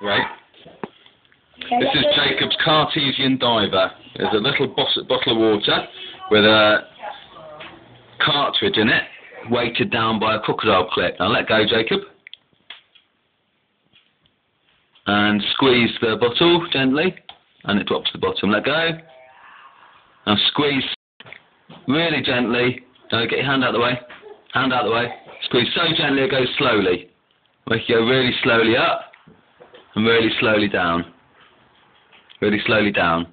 Right. This is Jacob's Cartesian diver. There's a little bottle of water with a cartridge in it, weighted down by a crocodile clip. Now let go, Jacob. And squeeze the bottle gently, and it drops to the bottom. Let go. Now squeeze really gently. Don't get your hand out of the way. Hand out of the way. Squeeze so gently it goes slowly. Make it go really slowly up really slowly down. Really slowly down.